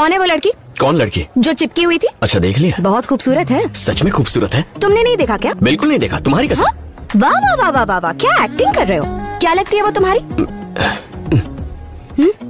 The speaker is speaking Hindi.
कौन है वो लड़की? कौन लड़की? जो चिपकी हुई थी। अच्छा देख लिया। बहुत खूबसूरत है। सच में खूबसूरत है। तुमने नहीं देखा क्या? बिल्कुल नहीं देखा। तुम्हारी कसम। हाँ? वाह वाह वाह वाह वाह क्या एक्टिंग कर रहे हो? क्या लगती है वो तुम्हारी? हम्म। हम्म?